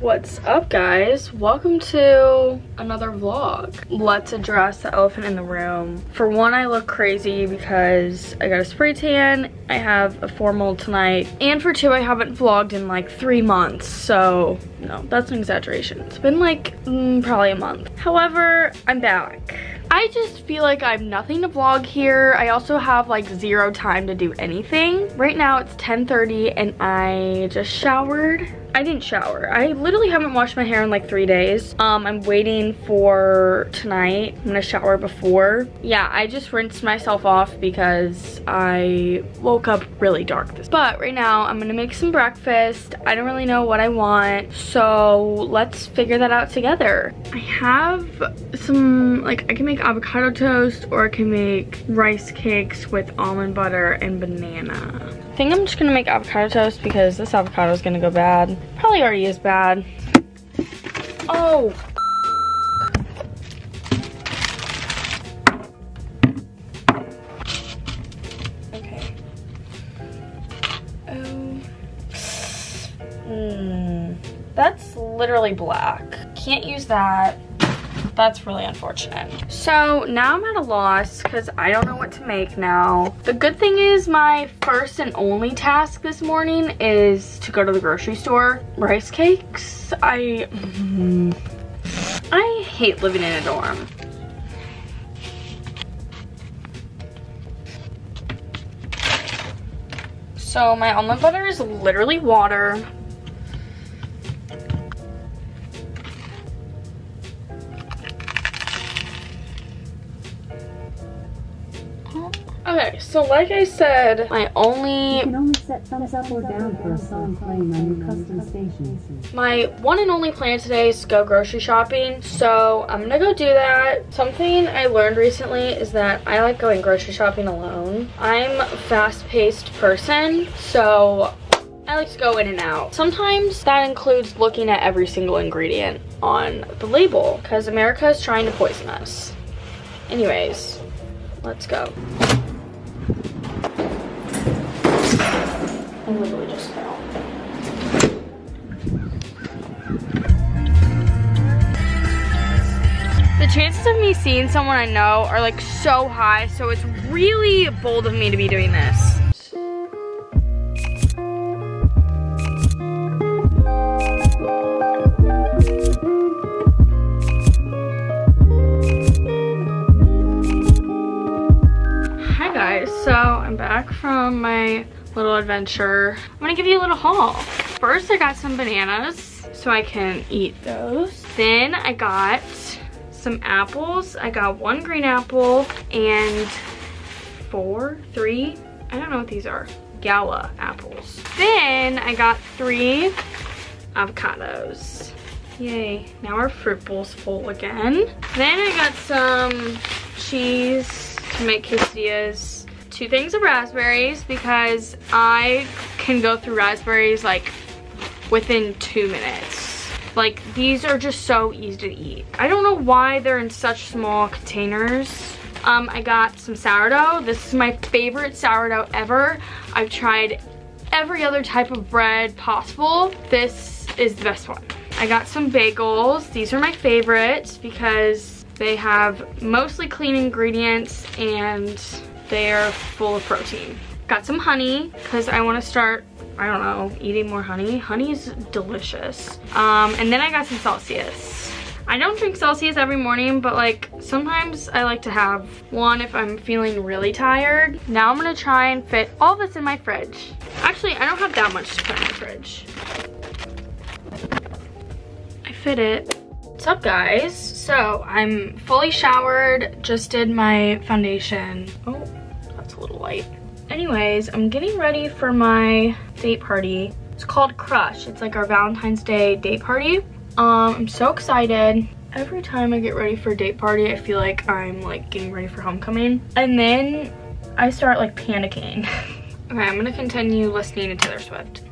What's up guys? Welcome to another vlog. Let's address the elephant in the room. For one, I look crazy because I got a spray tan, I have a formal tonight, and for two, I haven't vlogged in like three months, so no, that's an exaggeration. It's been like mm, probably a month. However, I'm back. I just feel like I have nothing to vlog here. I also have like zero time to do anything. Right now it's 10.30 and I just showered. I didn't shower. I literally haven't washed my hair in like three days. Um, I'm waiting for tonight. I'm gonna shower before. Yeah, I just rinsed myself off because I woke up really dark this. But right now I'm gonna make some breakfast. I don't really know what I want. So let's figure that out together. I have some, like I can make avocado toast or I can make rice cakes with almond butter and banana. I think I'm just gonna make avocado toast because this avocado is gonna go bad. Probably already is bad. Oh. Okay. Oh. Hmm. That's literally black. Can't use that that's really unfortunate. So now I'm at a loss because I don't know what to make now. The good thing is my first and only task this morning is to go to the grocery store. Rice cakes, I, mm-hmm. I hate living in a dorm. So my almond butter is literally water. Okay, so like I said, my only... You can only set thumbs up or down for a song playing on your custom station. My one and only plan today is to go grocery shopping, so I'm gonna go do that. Something I learned recently is that I like going grocery shopping alone. I'm a fast-paced person, so I like to go in and out. Sometimes that includes looking at every single ingredient on the label because America is trying to poison us. Anyways, let's go. The chances of me seeing someone I know are like so high, so it's really bold of me to be doing this. I'm back from my little adventure. I'm gonna give you a little haul. First, I got some bananas so I can eat those. Then I got some apples. I got one green apple and four, three, I don't know what these are. Gala apples. Then I got three avocados. Yay, now our fruit bowl's full again. Then I got some cheese to make quesadillas two things of raspberries because I can go through raspberries like within two minutes. Like these are just so easy to eat. I don't know why they're in such small containers. Um, I got some sourdough. This is my favorite sourdough ever. I've tried every other type of bread possible. This is the best one. I got some bagels. These are my favorites because they have mostly clean ingredients and they're full of protein. Got some honey because I want to start, I don't know, eating more honey. Honey is delicious. Um, and then I got some Celsius. I don't drink Celsius every morning, but like sometimes I like to have one if I'm feeling really tired. Now I'm gonna try and fit all this in my fridge. Actually, I don't have that much to put in my fridge. I fit it. What's up guys? So I'm fully showered, just did my foundation. Oh, little light. Anyways, I'm getting ready for my date party. It's called Crush. It's like our Valentine's Day date party. Um, I'm so excited. Every time I get ready for a date party, I feel like I'm like getting ready for homecoming. And then I start like panicking. okay, I'm gonna continue listening to Taylor Swift.